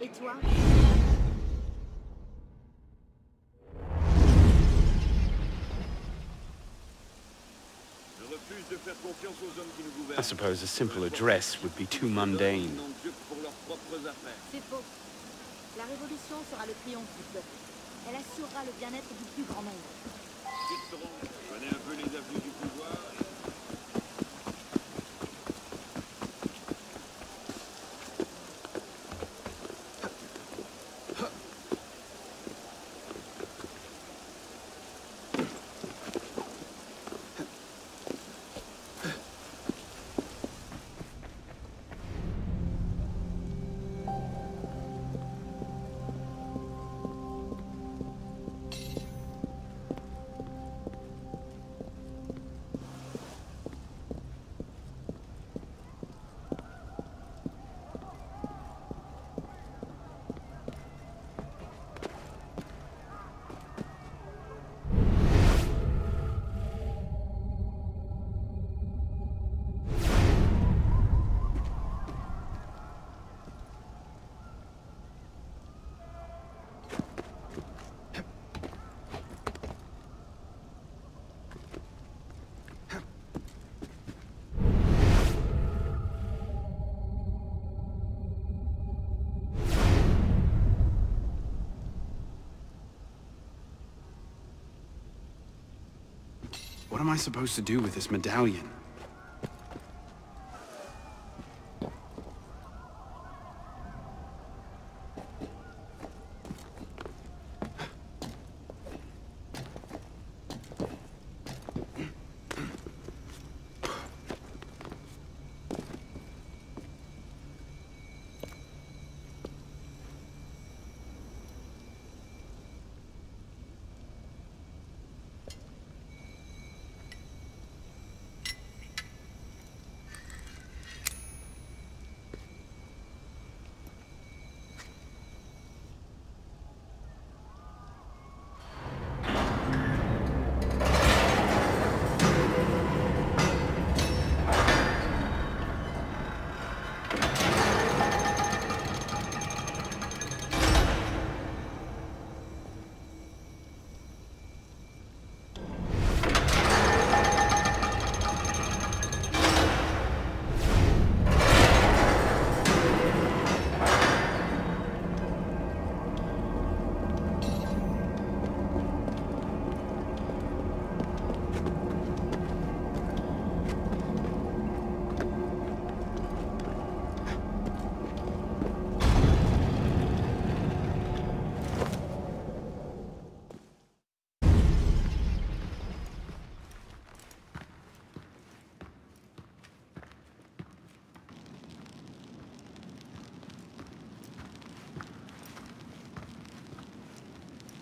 Et toi Je refuse de faire confiance aux hommes qui nous I suppose a simple address would be too mundane. C'est faux. La révolution sera le triomphe du peuple. Elle assurera le bien-être du plus grand nombre. Citron, je connais un peu les avenues du pouvoir. Am I supposed to do with this medallion?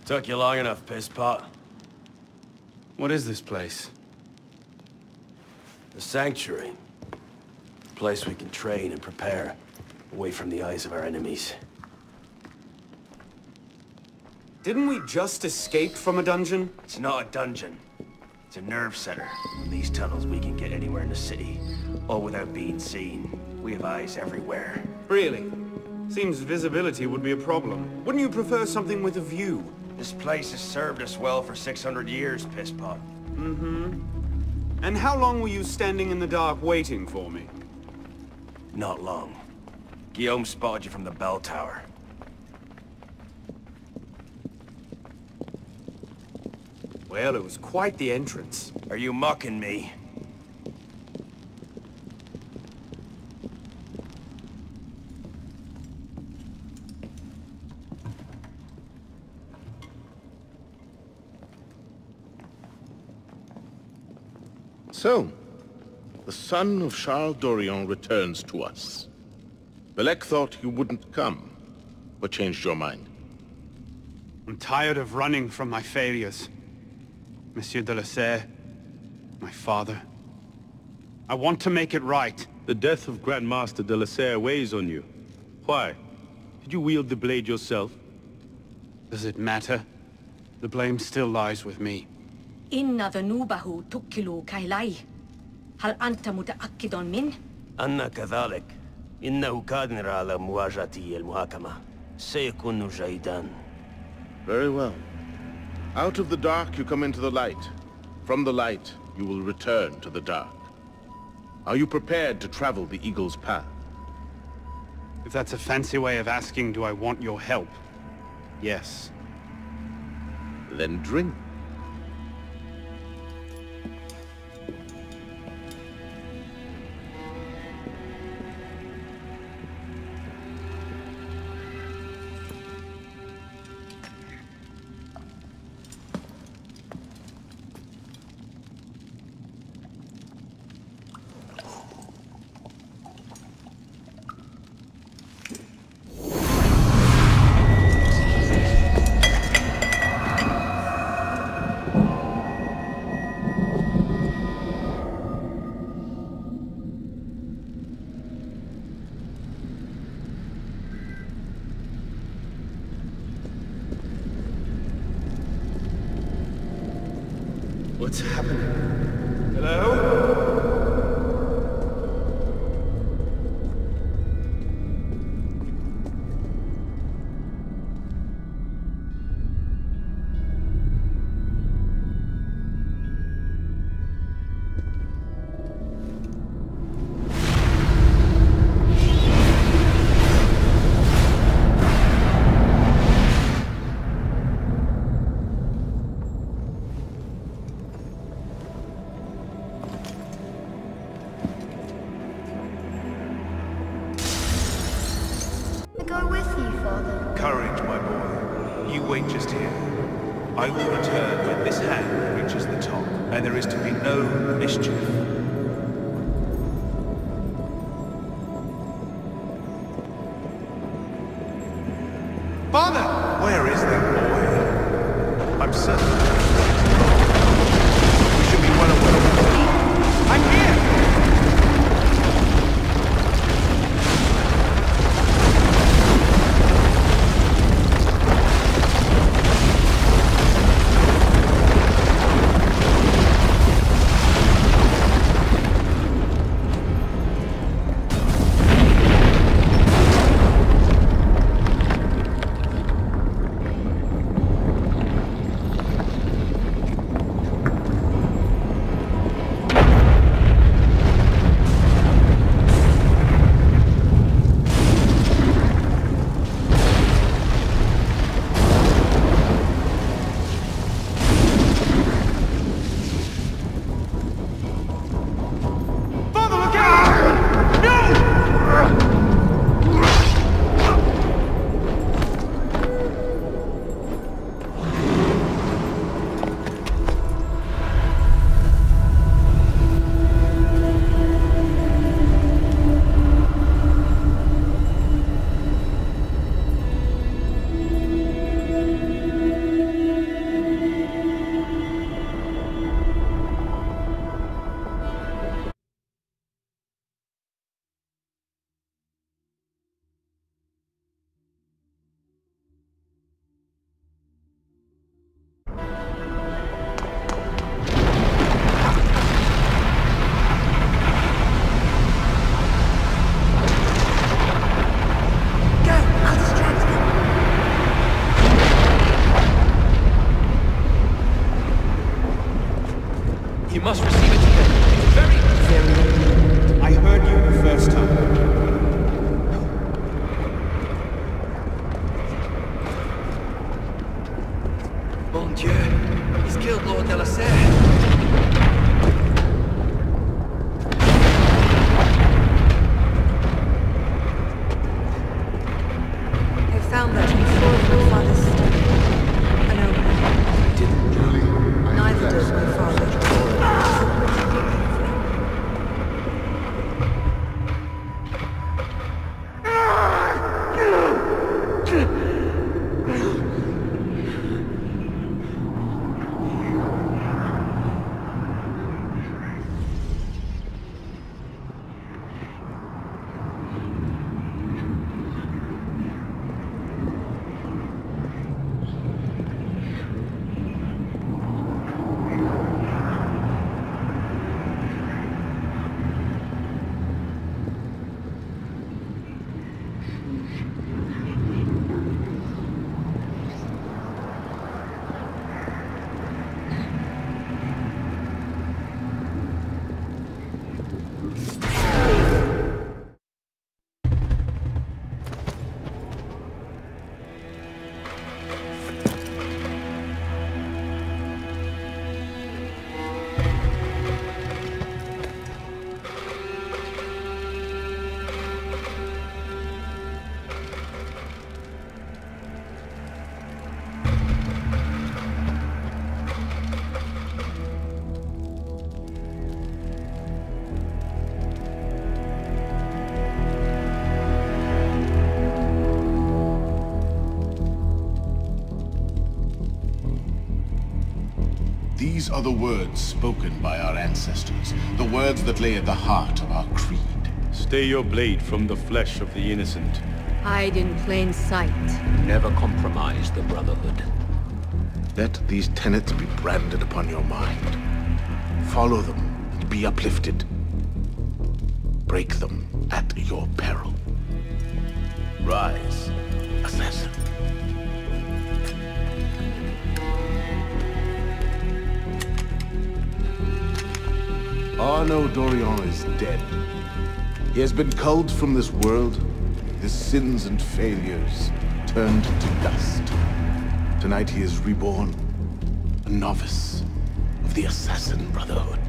Took you long enough, piss pot. What is this place? The Sanctuary. A place we can train and prepare, away from the eyes of our enemies. Didn't we just escape from a dungeon? It's not a dungeon. It's a nerve center. In these tunnels, we can get anywhere in the city, all without being seen. We have eyes everywhere. Really? Seems visibility would be a problem. Wouldn't you prefer something with a view? This place has served us well for 600 years, pisspot. Mm-hmm. And how long were you standing in the dark waiting for me? Not long. Guillaume spotted you from the bell tower. Well, it was quite the entrance. Are you mocking me? So, the son of Charles Dorian returns to us. Bellec thought you wouldn't come, but changed your mind. I'm tired of running from my failures. Monsieur de la Serre, my father. I want to make it right. The death of Grandmaster de la Serre weighs on you. Why? Did you wield the blade yourself? Does it matter? The blame still lies with me إن ذنوبه تكل كيلي هل أنت متأكد من؟ أنا كذلك. إنه قادر على مواجهة المحاكمة سيكون جيدا Very well. Out of the dark you come into the light. From the light you will return to the dark. Are you prepared to travel the Eagle's path? If that's a fancy way of asking do I want your help, yes. Then drink. What's happening? I wait just here. I will return when this hand reaches the top, and there is to be no mischief. Father! Where is that boy? I'm certain. We should be well aware. I'm here! These are the words spoken by our ancestors, the words that lay at the heart of our creed. Stay your blade from the flesh of the innocent. Hide in plain sight. Never compromise the Brotherhood. Let these tenets be branded upon your mind. Follow them and be uplifted. Break them at your peril. Rise, assassin. Arno Dorian is dead. He has been culled from this world, his sins and failures turned to dust. Tonight he is reborn, a novice of the Assassin Brotherhood.